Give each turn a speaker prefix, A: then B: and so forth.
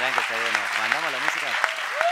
A: gran que está. Mandamos la música.